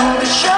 I wish show.